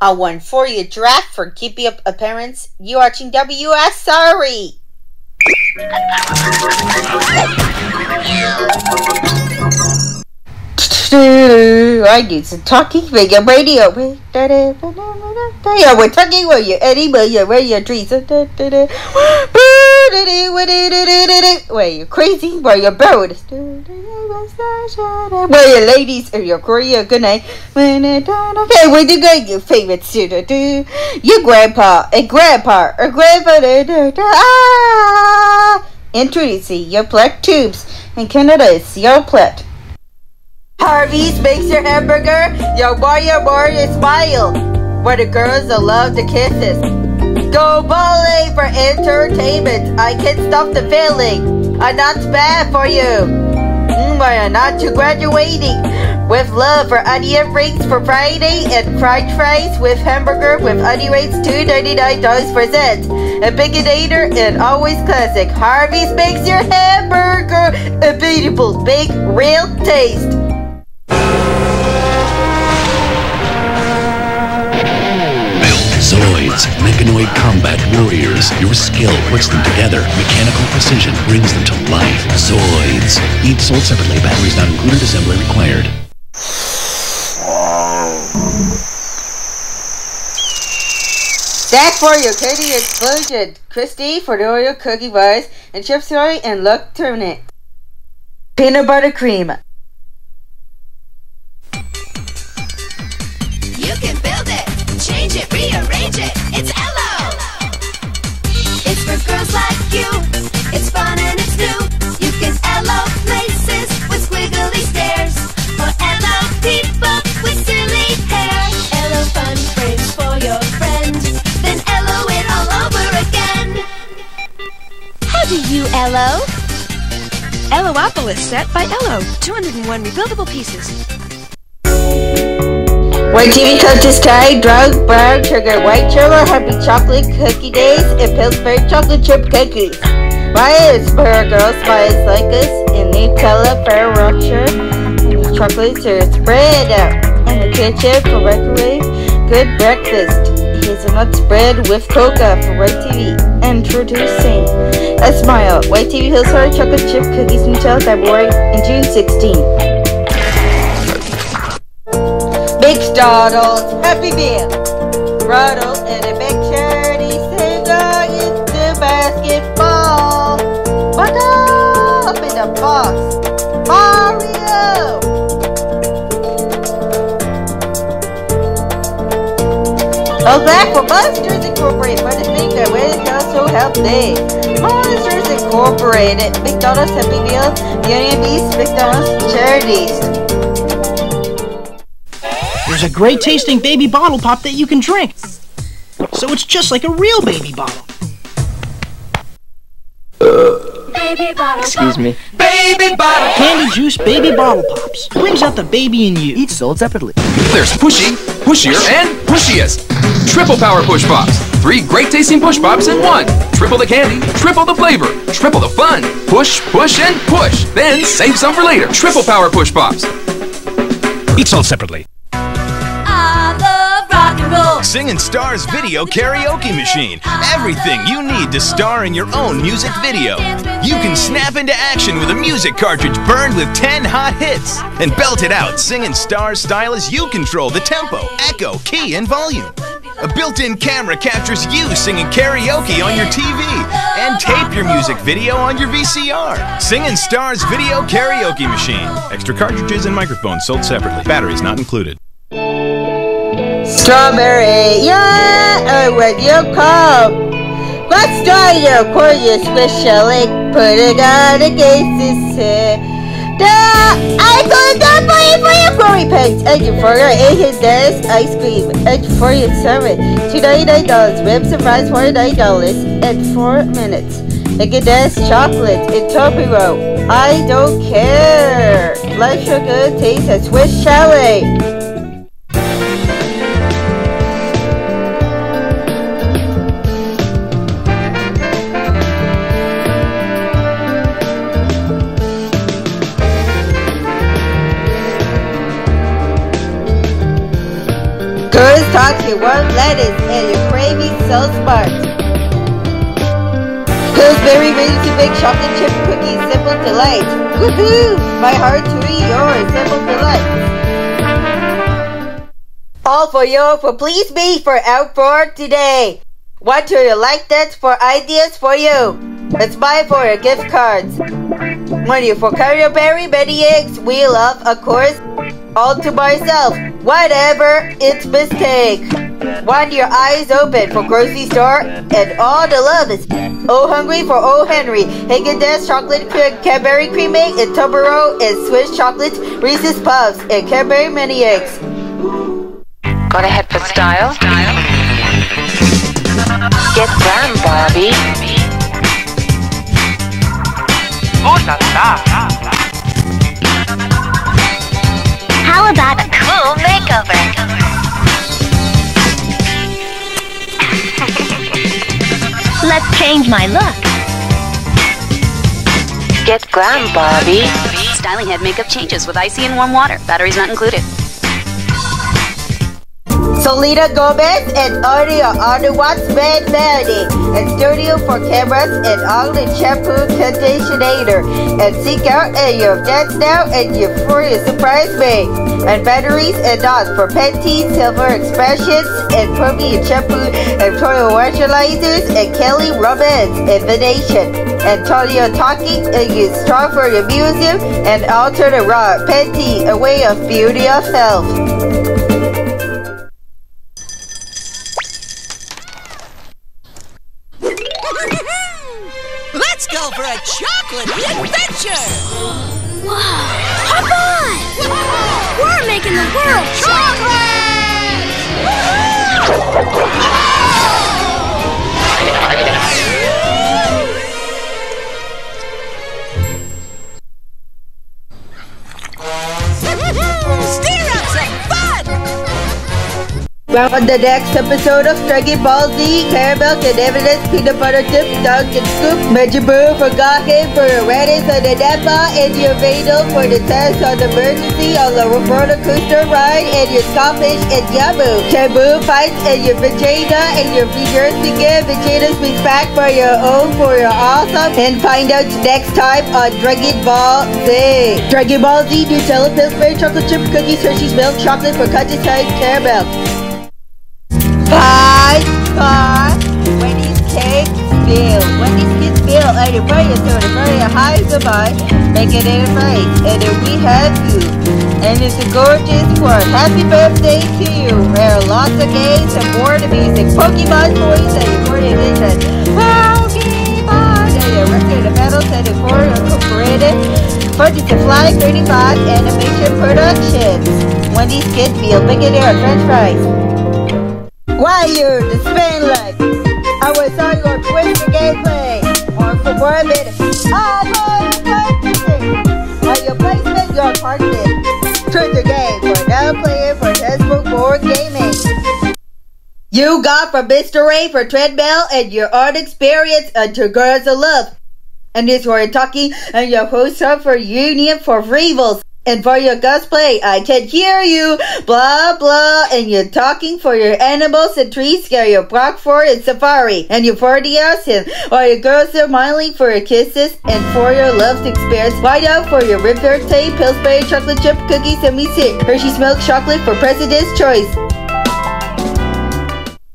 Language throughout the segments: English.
A one for your draft for keeping up appearance. You watching WS Sorry. I need some talking radio. Yeah, we're talking with you, Eddie, but you're radio trees. Wait, you crazy? Where you bird? Where you ladies? Are you Korea? Good night. Okay, where you go, you favorite student? Your grandpa and grandpa or grandfather. Ah! Introducing your plat tubes. In Canada, it's your plat. Harvey's makes your hamburger, your warrior warrior smile. Where the girls love the kisses. Go bowling for entertainment. I can't stop the feeling. I'm not bad for you. Mm, not you graduating. With love for onion rings for Friday and fried fries with hamburger with onion rings $2.99 per cent. A Baconator and always classic. Harvey's makes your hamburger a beautiful, big, real taste. Zoids, Mechanoid Combat Warriors. Your skill puts them together. Mechanical precision brings them to life. Zoids. Each sold separately. Batteries not included. Assembly required. Zach for your cookie explosion. Christy for the Oreo cookie bars. And Chip Soy and Luck Turnip. Peanut butter cream. You can build it, change it, rearrange it. It's you. It's fun and it's new. You can places with squiggly stairs. People with silly hair. Fun frames for your friends. Then it all over again. How do you, Ello? Elloapolis set by Ello. 201 rebuildable pieces. White TV touches Thai, drug, brown sugar, white sugar, happy chocolate cookie days, and Pillsbury chocolate chip cookies. Why is for girls smiles like us in Nutella for rupture? And chocolates are spread out in the kitchen for microwave. Good breakfast. Hazelnut spread with coca for White TV. Introducing a smile. White TV Hillside chocolate chip cookies Nutella February and June 16. McDonald's Happy Meal. Ronald and a big charity singer into basketball. What up in the box? Mario! Oh, back for Monsters Incorporated. But the finger, where is also help they? Monsters Incorporated. McDonald's Happy Meal. Union Beast. McDonald's Charities. There's a great tasting baby bottle pop that you can drink. So it's just like a real baby bottle. Baby bottle Excuse me. Baby bottle. Candy juice baby bottle pops. Brings out the baby in you. Each sold separately. There's pushy, pushier, and pushiest. Triple power push pops. Three great tasting push pops in one. Triple the candy, triple the flavor, triple the fun. Push, push, and push. Then save some for later. Triple power push pops. Each sold separately. Love rock and. Singing Stars Video Karaoke Machine. Everything you need to star in your own music video. You can snap into action with a music cartridge burned with 10 hot hits and belt it out singing Stars style as you control the tempo, echo, key, and volume. A built-in camera captures you singing karaoke on your TV and tape your music video on your VCR. Singing Stars Video Karaoke Machine. Extra cartridges and microphones sold separately. Batteries not included. Strawberry, yeah, uh, when you come. Let's try your Korea specially, putting on against this I got that boy for your furry pets, and your for your dance ice cream, and for your ninety nine dollars, ribs and fries forty nine dollars, and four minutes. Make dance chocolate in Tokyo. I don't care. Blood sugar tastes as Swiss chalet. First talk your warm lettuce and your craving so smart. Pillsbury ready to bake chocolate chip cookies, simple delight. Woohoo! My heart to yours, simple delight. All for you, for please be for out for today. Do you like that for ideas for you? Let's buy for your gift cards. Money for for Berry, Betty eggs, we love, of course, all to myself. Whatever, it's mistake. One your eyes open for grocery store, and all the love is Oh hungry for Oh Henry. Haagen-Dazs chocolate cake, Cadbury cream egg, and Toblerone, and Swiss chocolate, Reese's Puffs, and Cadbury mini eggs. Got a head for style? Get down, Barbie. Ooh la How about a cool makeover? Let's change my look. Get glam, Barbie. Styling head makeup changes with icy and warm water. Batteries not included. Solita Gomez and Audio Watts Band Melody and Studio for Cameras and Ogden Shampoo Conditioner and seek out and your dance now and your for your surprise me. And batteries and dots for Pantene Silver Expressions and Permeate Shampoo and Total Moisturizers and Kelly Romance Invitation and Antonio Talking and you strong for your museum and alter the rock. Pantene a way of beauty of health. On! The world Stir Well, on the next episode of Dragon Ball Z, caramel and evidence peanut butter dip, dunk and scoop, Majibur for Gahe for Raditz on the Nappa, and your Vadel for the test on the emergency on the roller coaster ride, and your Scottish and Yabu. Taboo fights and your Vegeta and your figures again. Vegeta speaks back for your own for your awesome. And find out next time on Dragon Ball Z. Dragon Ball Z, Nutella, Pillsbury, chocolate chip cookies, Hershey's milk, chocolate for countryside caramel. Five, five, Wendy's cake bill. Wendy's kids bill. And you pray it to the very high goodbye. Make it a face. And then we have you. And it's a gorgeous one. Happy birthday to you. There are lots of games and to music. Pokemon toys and the Pokemon. And the record of battles and the core incorporated. Budget to Fly 35 Animation Productions. Wendy's Kid Meal. Make it there. French fries. Wired the spin like I was on your Twister gameplay or for more minutes. I was practicing on your placement your partner. Twister game for now playing for Facebook board gaming. You got from Mr. Ray for treadmill and your art experience until girls of love. And this were talking and your host up for Union for Rivals. And for your cosplay, I can hear you, blah blah, and you're talking for your animals and trees, scare your block for and safari, and you for the awesome, or your girls are smiling for your kisses, and for your love's experience, white out for your river tape, Pillsbury chocolate chip cookies, and we sit Hershey's milk chocolate for President's choice.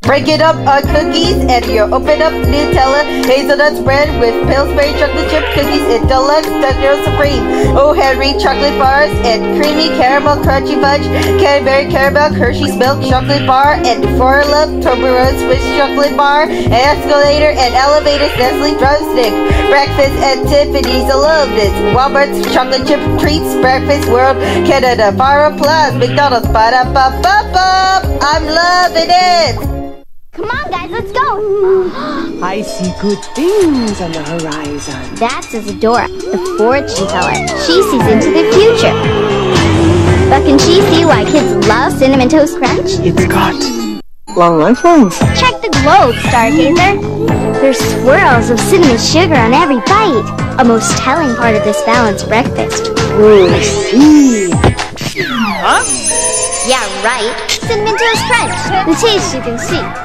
Break it up on cookies and you open up Nutella hazelnut spread with Pillsbury chocolate chip cookies and deluxe Thunder Supreme. Oh Henry chocolate bars and creamy caramel crunchy fudge, Cadbury caramel Hershey's milk chocolate bar and For Love Toblerone Swiss chocolate bar, escalator and elevator Nestle drumstick. Breakfast at Tiffany's, I love this. Walmart's chocolate chip treats, Breakfast World, Canada, Fire Plus, McDonald's, ba da ba ba ba. I'm loving it. Come on, guys, let's go. I see good things on the horizon. That's Isadora, the fortune teller. She sees into the future. But can she see why kids love Cinnamon Toast Crunch? It's got long lifelines. Check the globe, Stargazer. There's swirls of cinnamon sugar on every bite. A most telling part of this balanced breakfast. Oh, we'll see. Huh? Yeah, right. Cinnamon Toast Crunch. The taste you can see.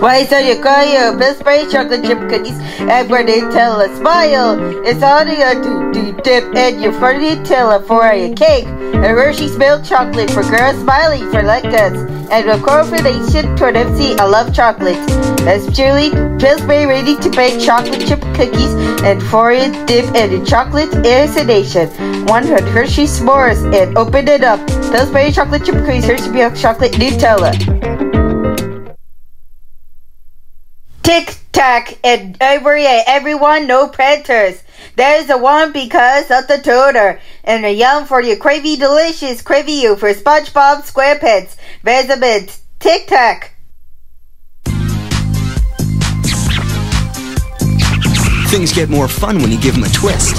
Why you call your Pillsbury chocolate chip cookies and where they tell a smile? It's all you do do dip in your funny tiller for a cake. A Hershey's milk chocolate for girls smiling for like us. And a corporation toward MC I love chocolate. As truly Pillsbury ready to bake chocolate chip cookies and for it dip and the chocolate. One had Hershey s'mores and open it up. Pillsbury chocolate chip cookies, Hershey milk chocolate Nutella. Tic Tac and every everyone no predators. There's a one because of the tutor, and a yum for your cravey delicious cravey you for SpongeBob SquarePants. There's a bit. Tic Tac. Things get more fun when you give them a twist.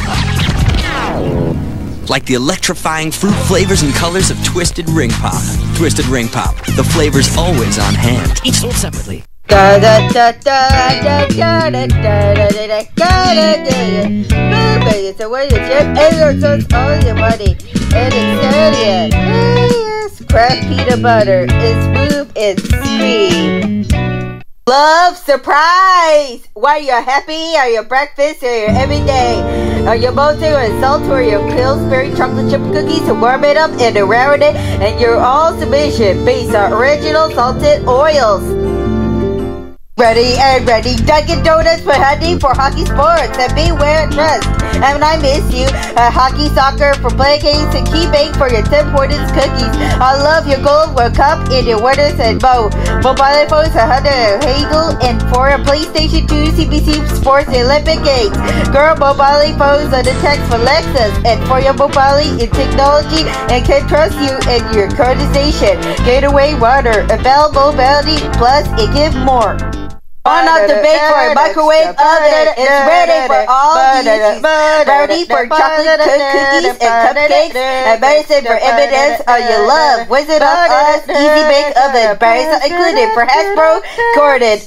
Like the electrifying fruit flavors and colors of Twisted Ring Pop. Twisted Ring Pop, the flavors always on hand. Each sold separately. Da da da da da da It's and your toast all your money. And it's Italian. Yes, craft peanut butter. It's smooth and sweet. Love surprise! Why you're happy? Are your breakfast or your everyday? Are your multi or salt or your Pillsbury chocolate chip cookies to warm it up and around it? And you're all submission based on original salted oils. Ready and ready, Dunkin' Donuts for hunting for hockey sports and beware and trust. And I miss you, uh, hockey soccer for play games and keeping for your Tim Hortons cookies. I love your gold World Cup and your winners and bow. Mobile phones are Hunter Hagel and for a PlayStation 2 CBC Sports Olympic Games. Girl mobile phones are the text for Lexus and for your mobile in technology and can trust you in your conversation. Gateway water, available mobility plus it give more. On up the bake for a microwave oven. It's ready for all uses. Ready for chocolate cooked cookies and cupcakes. And medicine for evidence of your love. Wizard of Oz Easy Bake Oven. Berries are included for Hasbro Corded.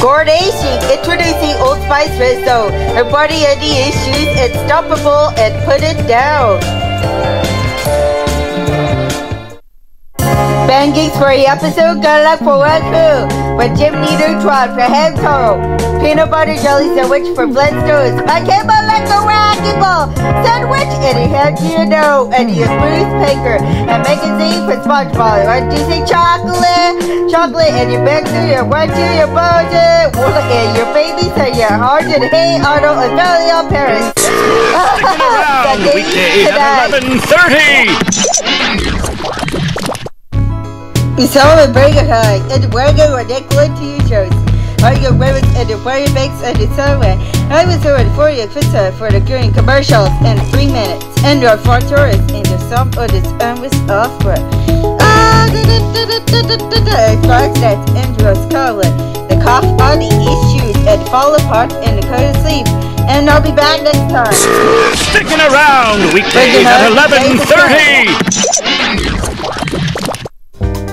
Gordation introducing Old Spice Resto. A body any issues, it's stoppable and put it down. Pancakes for the episode, good luck for one crew. With Jim Neutron for Ham Toro. Peanut butter jelly sandwich for Flintstones. I came out like a wacky ball. Sandwich and a head to your dough. And a smooth paper. And magazine for SpongeBob. Or do you say chocolate? Chocolate and your back to your one to your budget. And your babies and your heart and hey Arnold and Valley on Paris. Around weekdays at 11:30. We saw him very high, and Wargo and Eklund to your shows. Mario Rabbit and the Warrior Banks and the uh, Sunway. I was over at 40 Pizza for the during commercials in 3 minutes, and there are 4 tourists in the sum of the endless offer. Ah, da da da da da da that Andrew Scarlet. The cough on the issues and fall apart in the coat sleep. And I'll be back next time. Sticking around weekdays at 11.30.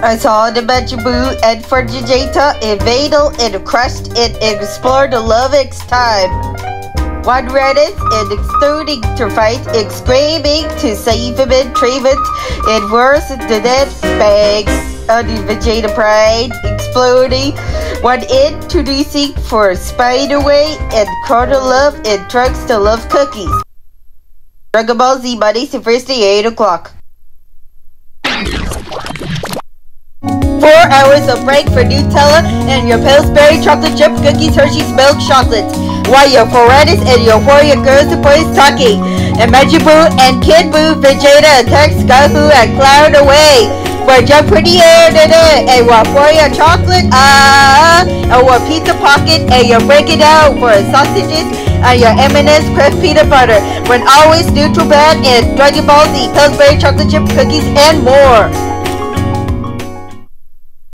I saw the Boo and for Jajata invadal and crushed it explored the love time. One Reddit and exploding to fight, screaming to save him and trave it, and worse the dead bags on the Vegeta Pride exploding. One introducing for Spiderway and Carter Love and Trunks to Love Cookies. Dragon Ball Z Mondays to Thursday, 8 o'clock. Four hours of break for Nutella and your Pillsbury chocolate chip cookies, Hershey's milk chocolate. While your Foretis and your Warrior girls are boys talking. And Magiboo and Kid Boo, Vegeta, attacks Goku, and Cloud away. For jump pretty air, and what Warrior chocolate, ah, and what pizza pocket, and your break it out for sausages and your M&S Crest peanut butter. When always neutral band and Dragon Ball Z, Pillsbury chocolate chip cookies, and more.